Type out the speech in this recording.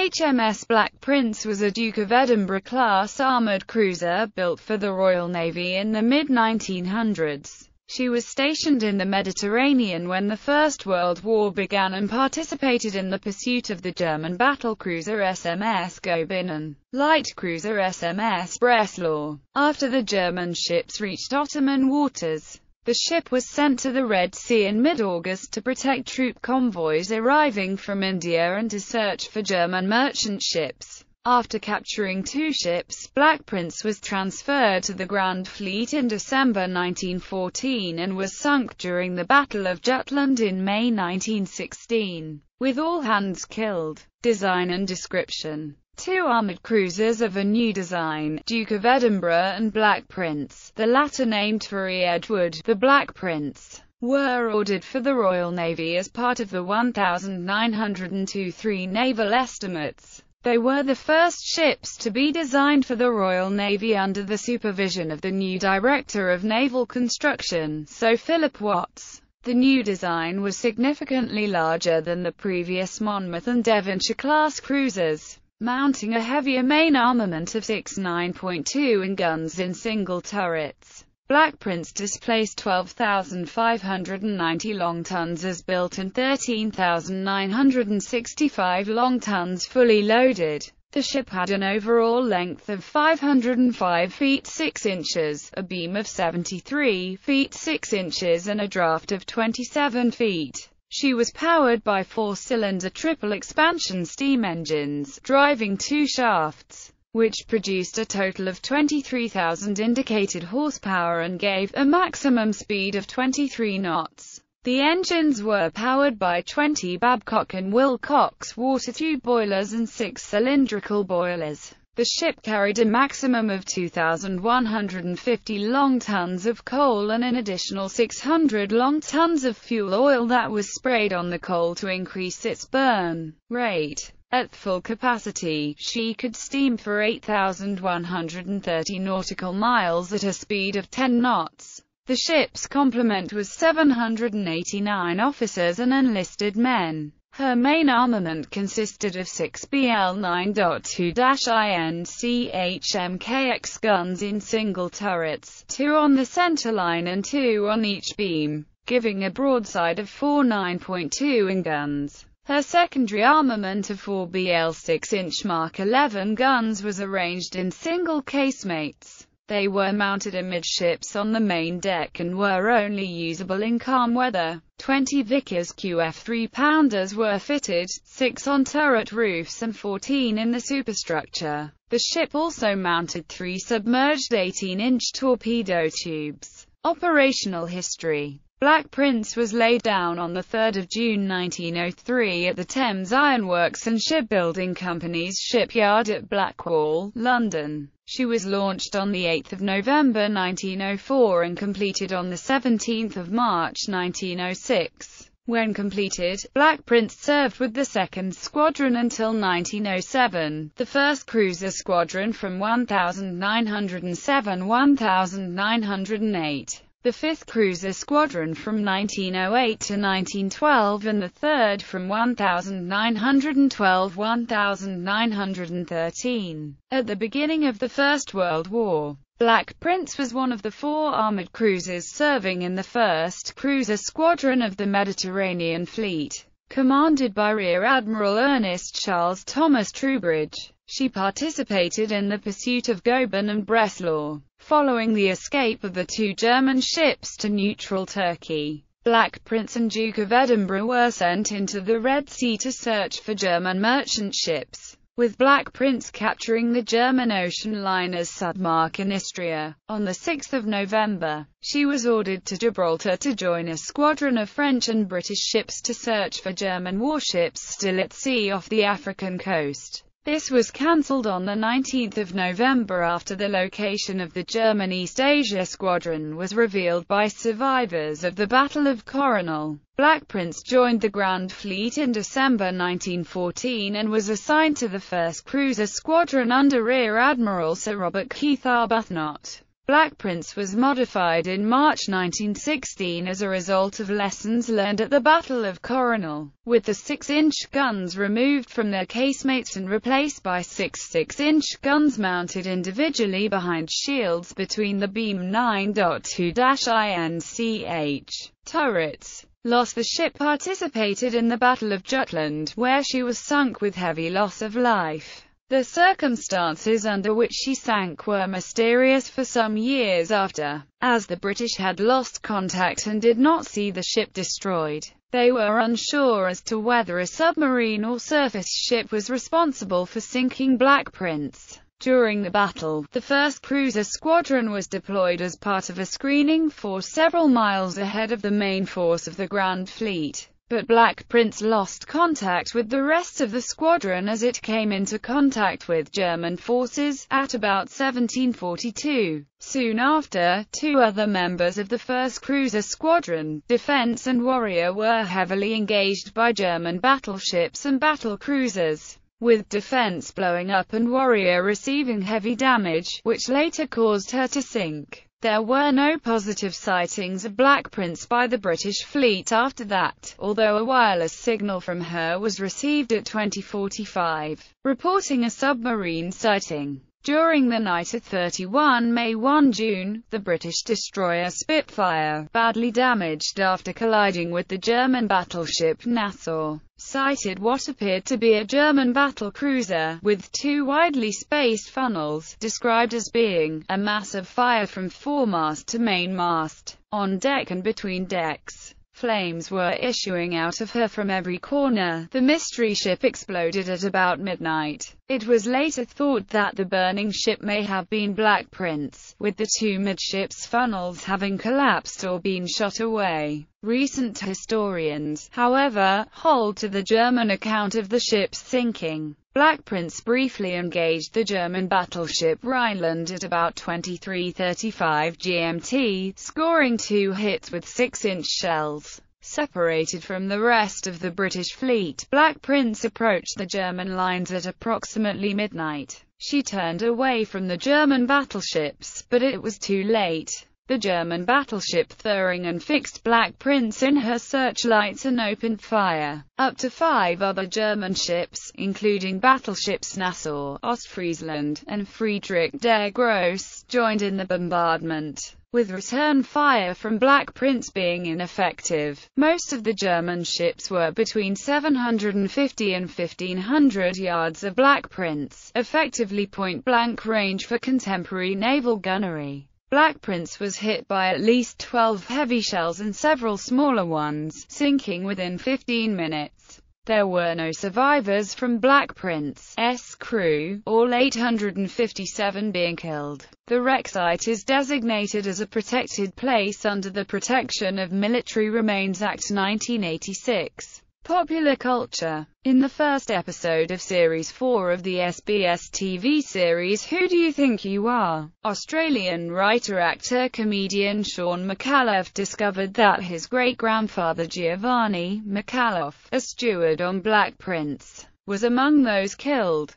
HMS Black Prince was a Duke of Edinburgh-class armoured cruiser, built for the Royal Navy in the mid-1900s. She was stationed in the Mediterranean when the First World War began and participated in the pursuit of the German battlecruiser SMS and light cruiser SMS Breslau. After the German ships reached Ottoman waters, the ship was sent to the Red Sea in mid-August to protect troop convoys arriving from India and to search for German merchant ships. After capturing two ships, Black Prince was transferred to the Grand Fleet in December 1914 and was sunk during the Battle of Jutland in May 1916, with all hands killed. Design and description Two armoured cruisers of a new design, Duke of Edinburgh and Black Prince, the latter named for E. Edward, the Black Prince, were ordered for the Royal Navy as part of the 1902-3 naval estimates. They were the first ships to be designed for the Royal Navy under the supervision of the new Director of Naval Construction, Sir Philip Watts. The new design was significantly larger than the previous Monmouth and Devonshire-class cruisers, mounting a heavier main armament of 6 9.2 in guns in single turrets. Black Prince displaced 12,590 long tons as built and 13,965 long tons fully loaded. The ship had an overall length of 505 feet 6 inches, a beam of 73 feet 6 inches and a draft of 27 feet. She was powered by four-cylinder triple expansion steam engines, driving two shafts which produced a total of 23,000 indicated horsepower and gave a maximum speed of 23 knots. The engines were powered by 20 Babcock and Wilcox water tube boilers and six cylindrical boilers. The ship carried a maximum of 2,150 long tons of coal and an additional 600 long tons of fuel oil that was sprayed on the coal to increase its burn rate. At full capacity, she could steam for 8,130 nautical miles at a speed of 10 knots. The ship's complement was 789 officers and enlisted men. Her main armament consisted of six BL 9.2-INCH MKX guns in single turrets, two on the centerline and two on each beam, giving a broadside of four 9.2 in guns. Her secondary armament of four BL 6-inch Mark 11 guns was arranged in single casemates. They were mounted amidships on the main deck and were only usable in calm weather. 20 Vickers QF 3-pounders were fitted, 6 on turret roofs and 14 in the superstructure. The ship also mounted three submerged 18-inch torpedo tubes. Operational history Black Prince was laid down on 3 June 1903 at the Thames Ironworks and Shipbuilding Company's shipyard at Blackwall, London. She was launched on 8 November 1904 and completed on 17 March 1906. When completed, Black Prince served with the 2nd Squadron until 1907, the 1st Cruiser Squadron from 1907-1908 the 5th Cruiser Squadron from 1908 to 1912 and the 3rd from 1912-1913. At the beginning of the First World War, Black Prince was one of the four armoured cruisers serving in the 1st Cruiser Squadron of the Mediterranean Fleet, commanded by Rear Admiral Ernest Charles Thomas Troubridge. She participated in the pursuit of Goeben and Breslau. Following the escape of the two German ships to neutral Turkey, Black Prince and Duke of Edinburgh were sent into the Red Sea to search for German merchant ships, with Black Prince capturing the German ocean liners Sudmark and Istria. On 6 November, she was ordered to Gibraltar to join a squadron of French and British ships to search for German warships still at sea off the African coast. This was cancelled on 19 November after the location of the German East Asia Squadron was revealed by survivors of the Battle of Coronel. Black Prince joined the Grand Fleet in December 1914 and was assigned to the 1st Cruiser Squadron under Rear Admiral Sir Robert Keith Arbuthnot. Black Prince was modified in March 1916 as a result of lessons learned at the Battle of Coronel, with the 6-inch guns removed from their casemates and replaced by six 6-inch guns mounted individually behind shields between the beam 9.2-INCH turrets. Loss The ship participated in the Battle of Jutland, where she was sunk with heavy loss of life. The circumstances under which she sank were mysterious for some years after, as the British had lost contact and did not see the ship destroyed. They were unsure as to whether a submarine or surface ship was responsible for sinking Black Prince. During the battle, the 1st Cruiser Squadron was deployed as part of a screening force several miles ahead of the main force of the Grand Fleet but Black Prince lost contact with the rest of the squadron as it came into contact with German forces, at about 1742. Soon after, two other members of the 1st Cruiser Squadron, Defense and Warrior were heavily engaged by German battleships and battle cruisers with Defense blowing up and Warrior receiving heavy damage, which later caused her to sink. There were no positive sightings of Black Prince by the British fleet after that, although a wireless signal from her was received at 2045, reporting a submarine sighting. During the night of 31 May 1 June, the British destroyer Spitfire, badly damaged after colliding with the German battleship Nassau, sighted what appeared to be a German battle cruiser, with two widely spaced funnels, described as being a mass of fire from foremast to mainmast, on deck and between decks. Flames were issuing out of her from every corner. The mystery ship exploded at about midnight. It was later thought that the burning ship may have been Black Prince, with the two midships funnels having collapsed or been shot away. Recent historians, however, hold to the German account of the ship's sinking. Black Prince briefly engaged the German battleship Rheinland at about 23.35 GMT, scoring two hits with 6-inch shells. Separated from the rest of the British fleet, Black Prince approached the German lines at approximately midnight. She turned away from the German battleships, but it was too late. The German battleship Thüringen fixed Black Prince in her searchlights and opened fire. Up to five other German ships, including battleships Nassau, Ostfriesland, and Friedrich der Grosse, joined in the bombardment with return fire from Black Prince being ineffective. Most of the German ships were between 750 and 1500 yards of Black Prince, effectively point-blank range for contemporary naval gunnery. Black Prince was hit by at least 12 heavy shells and several smaller ones, sinking within 15 minutes. There were no survivors from Black Prince's crew, all 857 being killed. The wreck site is designated as a protected place under the Protection of Military Remains Act 1986. Popular culture. In the first episode of Series 4 of the SBS TV series Who Do You Think You Are? Australian writer, actor, comedian Shaun Micallef discovered that his great-grandfather Giovanni Micallef, a steward on Black Prince, was among those killed.